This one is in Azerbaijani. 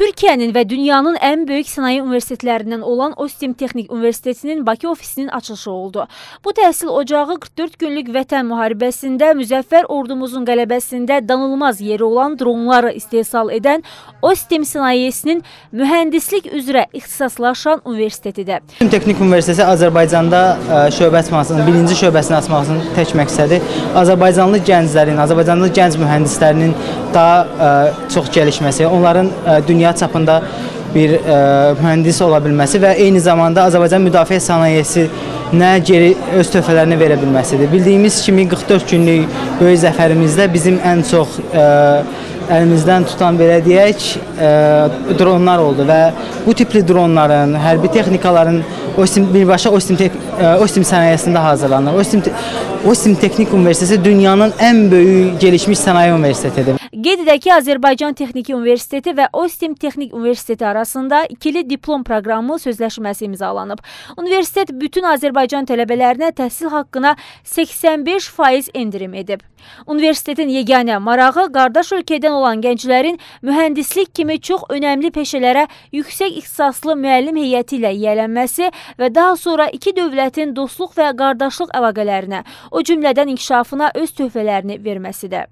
Türkiyənin və dünyanın ən böyük sənaye universitetlərindən olan Ostim Texnik Universitetinin Bakı ofisinin açılışı oldu. Bu təhsil ocağı 44 günlük vətən müharibəsində müzəffər ordumuzun qələbəsində danılmaz yeri olan dronları istehsal edən Ostim sənayesinin mühəndislik üzrə ixtisaslaşan universitetidir. Ostim Texnik Universiteti Azərbaycanda ə, şöbə açmasının, birinci şöbəsini açmasının tək məqsədi Azərbaycanlı gənclərin, Azərbaycanlı gənc mühəndislərinin daha ə, çox gəlişməsi, onların ə, dünya dünya çapında bir ə, mühəndis ola bilməsi və eyni zamanda Azərbaycan müdafiə sənayesinə geri öz töhfələrini verə bilməsidir. Bildiyimiz kimi 44 günlük böyük zəfərimizdə bizim ən çox ə, əlimizdən tutan belə deyək, ə, dronlar oldu və bu tipli dronların, hərbi texnikaların Ostim birbaşa Ostim te Ostim sənayesində hazırlanır. Ostim Ostim Texnik Universiteti dünyanın ən böyük gəlişmiş sənaye universitetidir. Qeyd Azərbaycan Texniki Universiteti və Ostim Texnik Universiteti arasında ikili diplom proqramı sözləşməsi imzalanıb. Universitet bütün Azərbaycan tələbələrinə təhsil haqqına 85% endirim edib. Universitetin yeganə marağı qardaş ölkədən olan gənclərin mühəndislik kimi çox önəmli peşələrə yüksək ixtisaslı müəllim heyəti ilə yiyələnməsi və daha sonra iki dövlətin dostluq və qardaşlıq əlaqələrinə, o cümlədən inkişafına öz töhfələrini verməsidir.